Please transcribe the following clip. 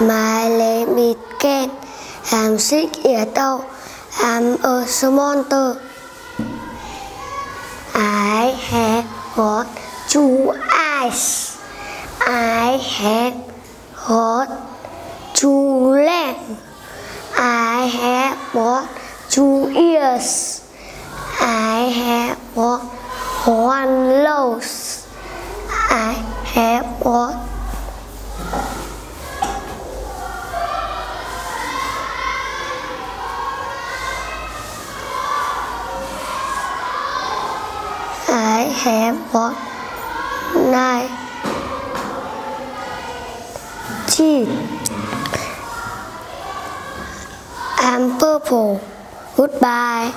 My name is Ken. I'm six years old. I'm a monster. I have got two eyes. I have got two legs. I have got two ears. I have got one nose. I have got I have got nine teeth. I'm purple. Goodbye.